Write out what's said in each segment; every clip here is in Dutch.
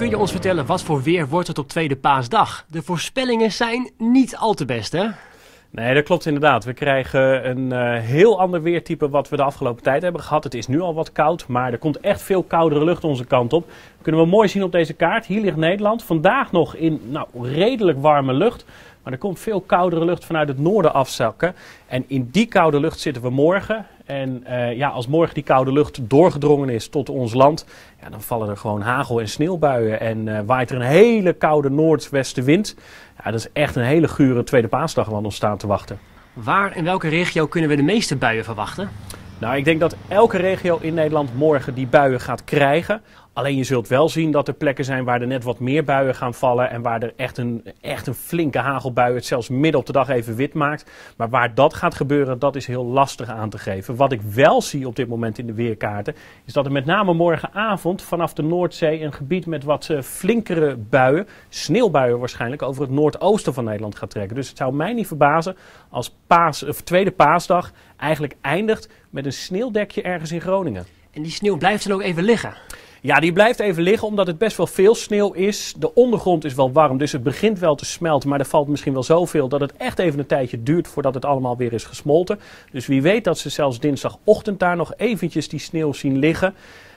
kun je ons vertellen wat voor weer wordt het op tweede paasdag? De voorspellingen zijn niet al te best, hè? Nee, dat klopt inderdaad. We krijgen een uh, heel ander weertype wat we de afgelopen tijd hebben gehad. Het is nu al wat koud, maar er komt echt veel koudere lucht onze kant op. Kunnen we mooi zien op deze kaart. Hier ligt Nederland. Vandaag nog in nou, redelijk warme lucht. Maar er komt veel koudere lucht vanuit het noorden afzakken. En in die koude lucht zitten we morgen. En uh, ja, als morgen die koude lucht doorgedrongen is tot ons land, ja, dan vallen er gewoon hagel- en sneeuwbuien. En uh, waait er een hele koude noordwestenwind. Ja, dat is echt een hele gure tweede paasdag wat ons staat te wachten. Waar in welke regio kunnen we de meeste buien verwachten? Nou, ik denk dat elke regio in Nederland morgen die buien gaat krijgen. Alleen je zult wel zien dat er plekken zijn waar er net wat meer buien gaan vallen. En waar er echt een, echt een flinke hagelbui het zelfs midden op de dag even wit maakt. Maar waar dat gaat gebeuren, dat is heel lastig aan te geven. Wat ik wel zie op dit moment in de weerkaarten, is dat er met name morgenavond vanaf de Noordzee een gebied met wat uh, flinkere buien, sneeuwbuien waarschijnlijk, over het noordoosten van Nederland gaat trekken. Dus het zou mij niet verbazen als paas, of tweede paasdag eigenlijk eindigt met een sneeuwdekje ergens in Groningen. En die sneeuw blijft dan ook even liggen? Ja, die blijft even liggen omdat het best wel veel sneeuw is. De ondergrond is wel warm, dus het begint wel te smelten. Maar er valt misschien wel zoveel dat het echt even een tijdje duurt voordat het allemaal weer is gesmolten. Dus wie weet dat ze zelfs dinsdagochtend daar nog eventjes die sneeuw zien liggen.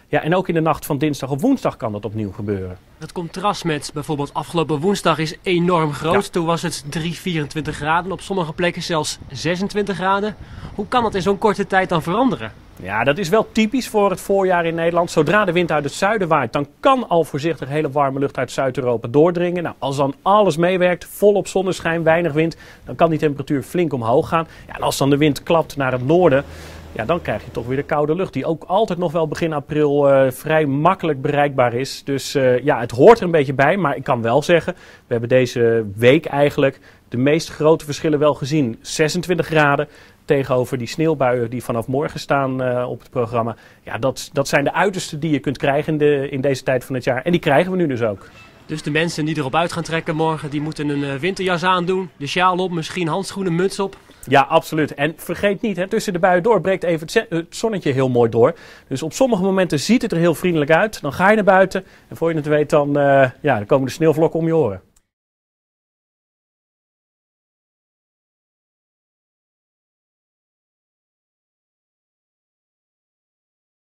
Ja, en ook in de nacht van dinsdag op woensdag kan dat opnieuw gebeuren. Het contrast met bijvoorbeeld afgelopen woensdag is enorm groot. Ja. Toen was het 3, 24 graden, op sommige plekken zelfs 26 graden. Hoe kan dat in zo'n korte tijd dan veranderen? Ja, dat is wel typisch voor het voorjaar in Nederland. Zodra de wind uit het zuiden waait, dan kan al voorzichtig hele warme lucht uit Zuid-Europa doordringen. Nou, als dan alles meewerkt, volop zonneschijn, weinig wind, dan kan die temperatuur flink omhoog gaan. Ja, en als dan de wind klapt naar het noorden, ja, dan krijg je toch weer de koude lucht. Die ook altijd nog wel begin april uh, vrij makkelijk bereikbaar is. Dus uh, ja, het hoort er een beetje bij. Maar ik kan wel zeggen, we hebben deze week eigenlijk de meest grote verschillen wel gezien. 26 graden tegenover die sneeuwbuien die vanaf morgen staan uh, op het programma. Ja, dat, dat zijn de uiterste die je kunt krijgen in, de, in deze tijd van het jaar. En die krijgen we nu dus ook. Dus de mensen die erop uit gaan trekken morgen, die moeten een winterjas aandoen, de sjaal op, misschien handschoenen, muts op. Ja, absoluut. En vergeet niet, hè, tussen de buien door breekt even het zonnetje heel mooi door. Dus op sommige momenten ziet het er heel vriendelijk uit. Dan ga je naar buiten en voor je het weet, dan, uh, ja, dan komen de sneeuwvlokken om je oren.